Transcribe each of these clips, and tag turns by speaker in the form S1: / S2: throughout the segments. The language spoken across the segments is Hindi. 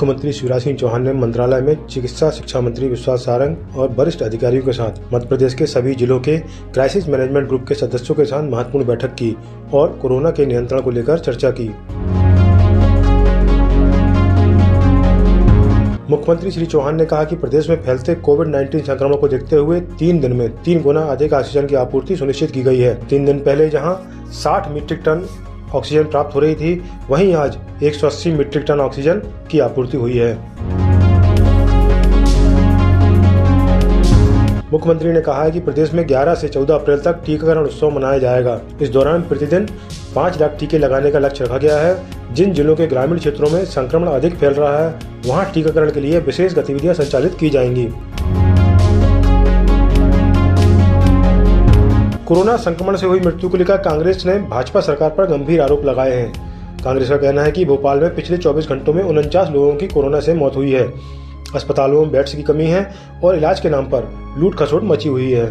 S1: मुख्यमंत्री शिवराज सिंह चौहान ने मंत्रालय में चिकित्सा शिक्षा मंत्री विश्वास सारंग और वरिष्ठ अधिकारियों के साथ मध्य प्रदेश के सभी जिलों के क्राइसिस मैनेजमेंट ग्रुप के सदस्यों के साथ महत्वपूर्ण बैठक की और कोरोना के नियंत्रण को लेकर चर्चा की। मुख्यमंत्री श्री चौहान ने कहा कि प्रदेश में फैलते कोविड 19 संक्रमण को देखते हुए तीन दिन में तीन गुना अधिक ऑक्सीजन की आपूर्ति सुनिश्चित की गई है। तीन दिन पहले जहाँ 60 मीट्रिक टन ऑक्सीजन प्राप्त हो रही थी, वहीं आज 180 मीट्रिक टन ऑक्सीजन की आपूर्ति हुई है। मुख्यमंत्री ने कहा है कि प्रदेश में 11 से 14 अप्रैल तक टीकाकरण उत्सव मनाया जाएगा। इस दौरान प्रतिदिन पाँच लाख टीके लगाने का लक्ष्य रखा गया है। जिन जिलों के ग्रामीण क्षेत्रों में संक्रमण अधिक फैल रहा है, वहाँ टीकाकरण के लिए विशेष गतिविधियाँ संचालित की जाएँगी। कोरोना संक्रमण से हुई मृत्यु को लेकर कांग्रेस ने भाजपा सरकार पर गंभीर आरोप लगाए हैं। कांग्रेस का कहना है कि भोपाल में पिछले 24 घंटों में उनचास लोगों की कोरोना से मौत हुई है। अस्पतालों में बेड्स की कमी है और इलाज के नाम पर लूट खसोट मची हुई है।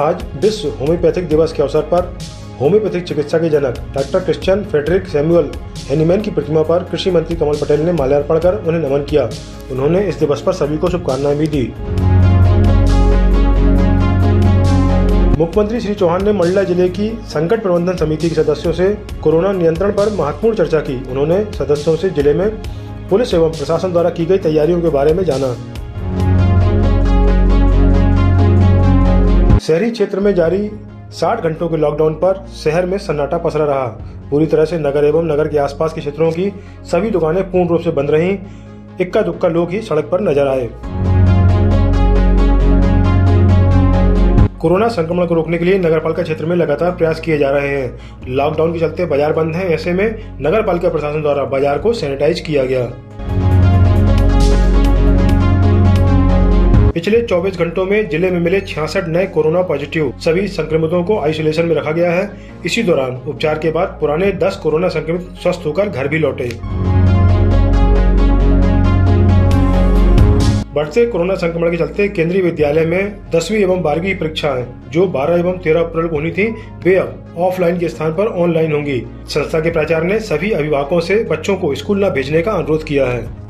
S1: आज विश्व होम्योपैथिक दिवस के अवसर पर होम्योपैथिक चिकित्सा के जनक doctor Christian Frederick Samuel Hahnemann की प्रतिमा पर कृषि मंत्री कमल पटेल ने माल्यार्पण कर उन्हें नमन किया। उन्होंने इस दिवस पर सभी को शुभकामनाएँ भी दी। मुख्यमंत्री श्री चौहान ने मंडला ज़िले की संकट प्रबंधन समिति के सदस्यों से कोरोना नियंत्रण पर महत्वपूर्ण चर्चा की। उन्होंने सदस्यों से ज़िले में पुलिस एवं प्रशासन द्वारा की गई तैयारियों के बारे में जाना। शहरी क्षेत्र में जारी 60 घंटों के लॉकडाउन पर शहर में सन्नाटा पसरा रहा। पूरी तरह से नगर एवं नगर के आसपास के क्षेत्रों की सभी दुकानें पूर्ण रूप से बंद रहीं। इक्का दुक्का लोग ही सड़क पर नज़र आए। कोरोना संक्रमण को रोकने के लिए नगर पालिका क्षेत्र में लगातार प्रयास किए जा रहे हैं। लॉकडाउन के चलते बाज़ार बंद हैं, ऐसे में नगर पालिका प्रशासन द्वारा बाज़ार को सैनिटाइज किया गया। पिछले 24 घंटों में ज़िले में मिले छियासठ नए कोरोना पॉजिटिव, सभी संक्रमितों को आइसोलेशन में रखा गया है। इसी दौरान उपचार के बाद पुराने 10 कोरोना संक्रमित स्वस्थ होकर घर भी लौटे। बढ़ते कोरोना संक्रमण के चलते केंद्रीय विद्यालय में दसवीं एवं बारहवीं परीक्षाएँ, जो 12 एवं 13 अप्रैल को होनी थी, वे अब ऑफलाइन के स्थान पर ऑनलाइन होंगी। संस्था के प्राचार्य ने सभी अभिभावकों से बच्चों को स्कूल न भेजने का अनुरोध किया है।